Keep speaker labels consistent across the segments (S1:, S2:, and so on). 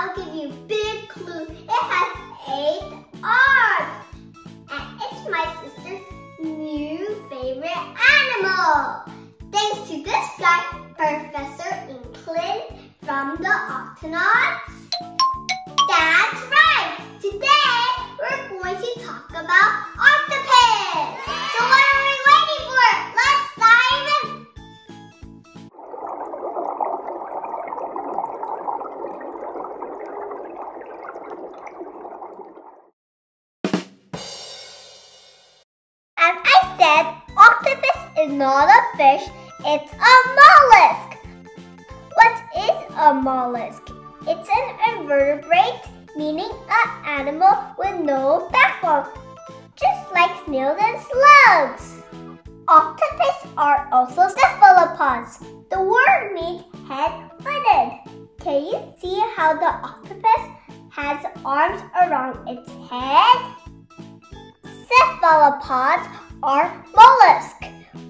S1: I'll give you a big clue. It has eight arms. And it's my sister's new favorite animal. Thanks to this guy, Professor Inkling from the Octonauts. Is not a fish, it's a mollusk. What is a mollusk? It's an invertebrate, meaning an animal with no backbone, just like snails and slugs. Octopus are also cephalopods. The word means head-footed. Can you see how the octopus has arms around its head? Cephalopods are mollusks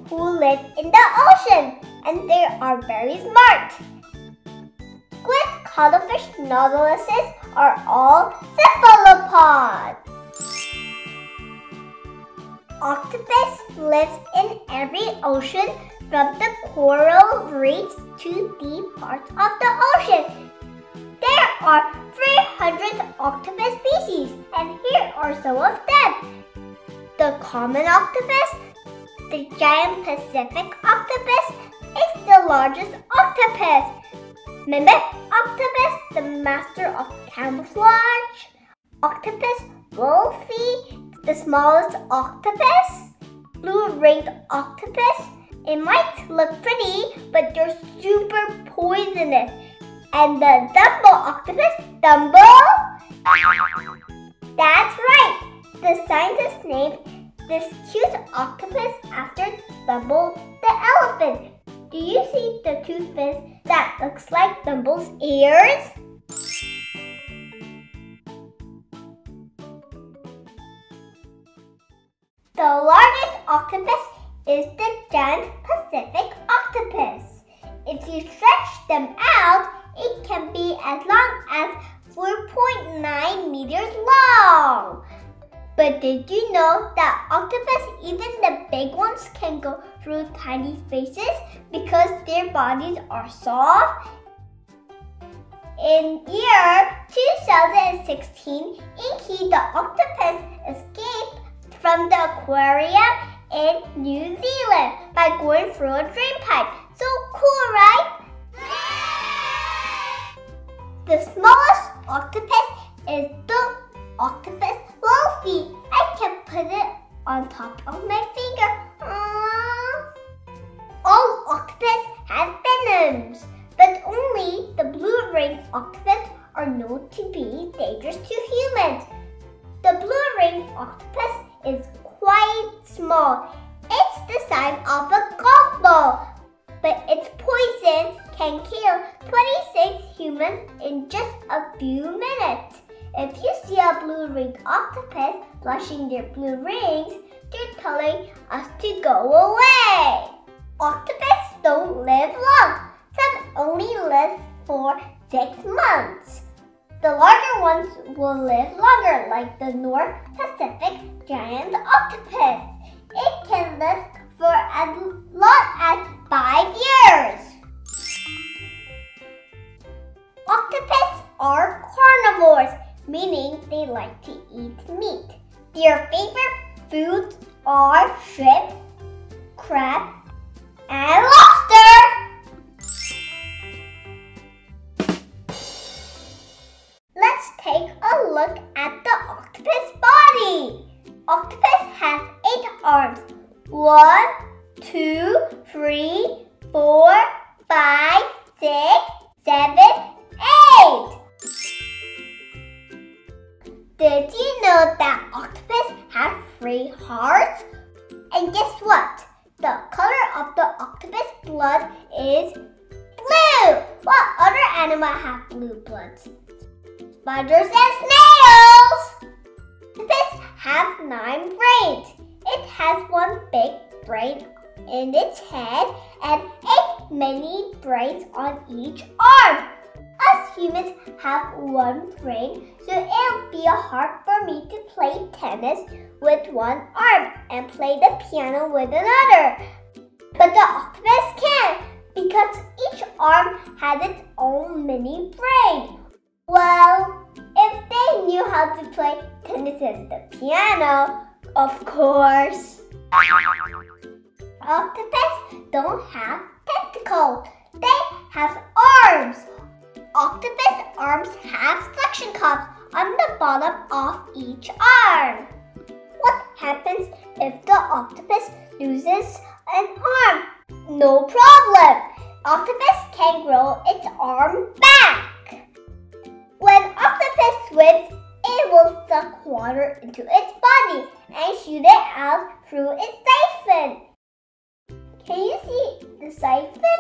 S1: who live in the ocean and they are very smart. Squid, cuttlefish, nautiluses are all cephalopods. Octopus lives in every ocean from the coral reefs to deep parts of the ocean. There are 300 octopus species and here are some of them. The common octopus, the giant Pacific octopus is the largest octopus. Mimic octopus, the master of camouflage. Octopus wolfi, the smallest octopus. Blue-ringed octopus. It might look pretty, but they're super poisonous. And the Dumbo octopus, Dumbo? That's right! The scientists named this cute octopus after Bumble the elephant. Do you see the tooth fin that looks like Bumble's ears? The largest octopus is the giant Pacific octopus. If you stretch them out, it can be as long as 4.9 meters long. But did you know that octopus, even the big ones, can go through tiny spaces because their bodies are soft? In year 2016, Inky the octopus escaped from the aquarium in New Zealand by going through a drain pipe. So cool, right? The smallest octopus is the octopus put it on top of my finger. Aww. All octopus have venoms, but only the blue-ringed octopus are known to be dangerous to humans. The blue-ringed octopus is quite small. It's the size of a golf ball, but its poison can kill 26 humans in just a few minutes. If you see a blue-ringed octopus flushing their blue rings, they're telling us to go away. Octopus don't live long. Some only live for six months. The larger ones will live longer, like the North Pacific giant octopus. It can live for as long as five years. Shrimp, crab, and lobster. Let's take a look at the octopus body. Octopus has eight arms. One, two, three, four, five, six, seven, eight. Did you know that octopus have three hearts? And guess what? The color of the octopus blood is blue. What other animal have blue bloods? Spiders and snails. Octopus have nine brains. It has one big brain in its head and eight mini brains on each arm. Humans have one brain, so it'll be hard for me to play tennis with one arm and play the piano with another. But the octopus can because each arm has its own mini brain. Well, if they knew how to play tennis and the piano, of course. Octopus don't have tentacles. They have arms. Octopus arms have suction cups on the bottom of each arm. What happens if the octopus loses an arm? No problem. Octopus can grow its arm back. When octopus swims, it will suck water into its body and shoot it out through its siphon. Can you see the siphon?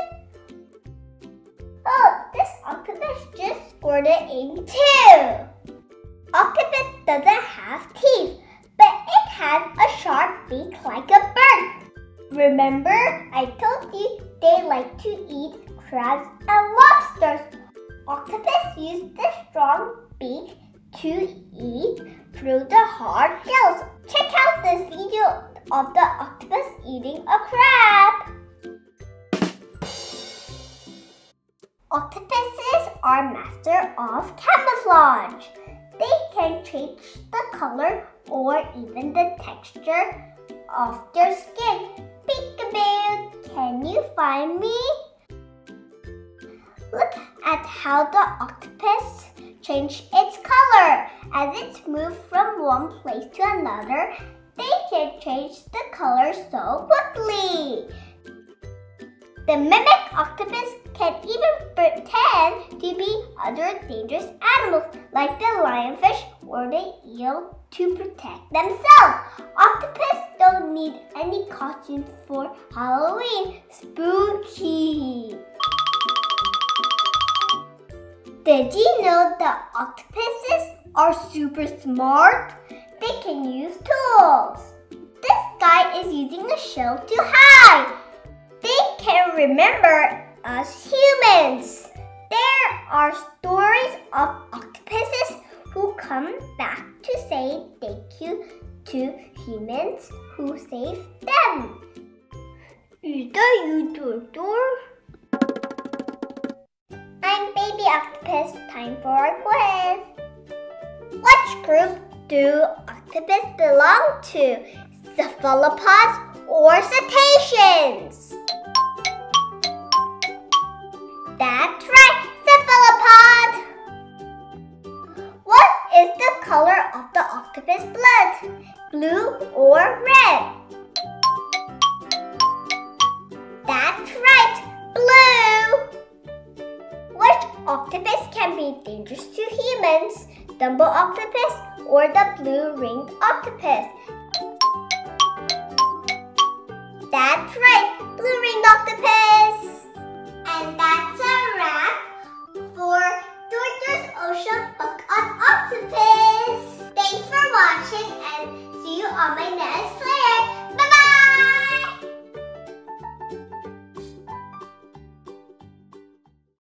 S1: Squirted in too. Octopus doesn't have teeth, but it has a sharp beak like a bird. Remember, I told you they like to eat crabs and lobsters. Octopus use the strong beak to eat through the hard shells. Check out this video of the octopus eating a crab. Octopuses are master of camouflage. They can change the color or even the texture of their skin. Peekaboo, can you find me? Look at how the octopus changed its color. As it moved from one place to another, they can change the color so quickly. The mimic octopus can even pretend to be other dangerous animals like the lionfish or the eel to protect themselves. Octopus don't need any costumes for Halloween. Spooky! Did you know that octopuses are super smart? They can use tools. This guy is using a shell to hide. They can remember us humans. There are stories of octopuses who come back to say thank you to humans who saved them. Is that you, Doctor? I'm Baby Octopus. Time for a quiz. Which group do octopus belong to? Cephalopods or blue! Which octopus can be dangerous to humans? Dumbo octopus or the blue-ringed octopus? That's right!